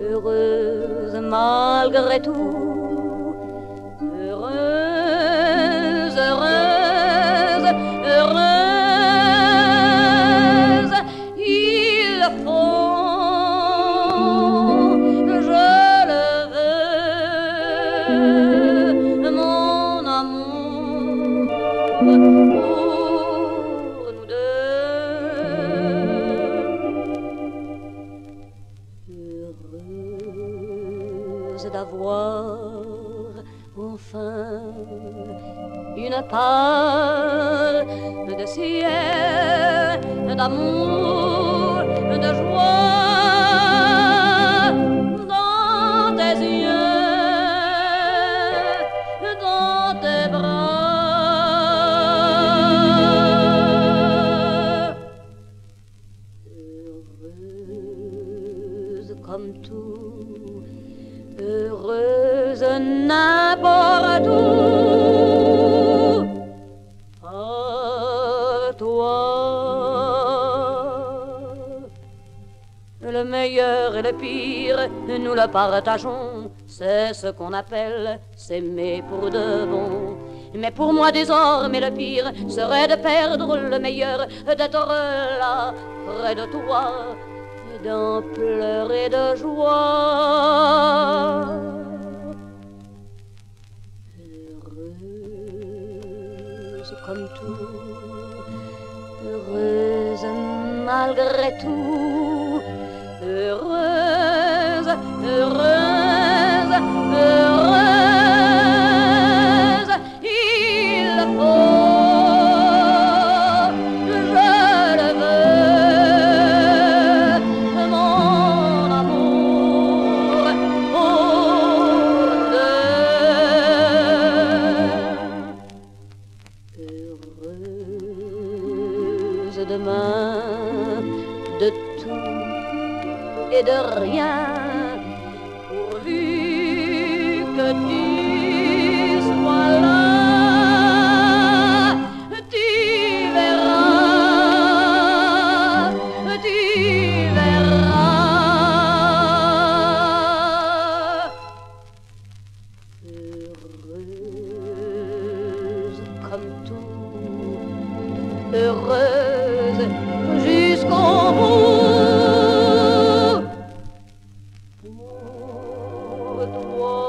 heureuse malgré tout, heureuse, heureuse, heureuse, il faut, je le veux, mon amour. D'avoir enfin une part de ciel, d'amour, de joie dans tes yeux, dans tes bras. Heureuse comme tout, heureuse n'importe où. Par toi, le meilleur et le pire, nous le partageons. C'est ce qu'on appelle s'aimer pour de bon. Mais pour moi désormais le pire serait de perdre le meilleur, d'être là près de toi d'en pleurer de joie. Heureuse comme tout, heureuse malgré tout, heureuse, heureuse, demain de tout et de rien, pourvu que tu sois là. Tu verras, tu verras. Heureuse comme tout, heureuse jusqu'au bout. Pour toi.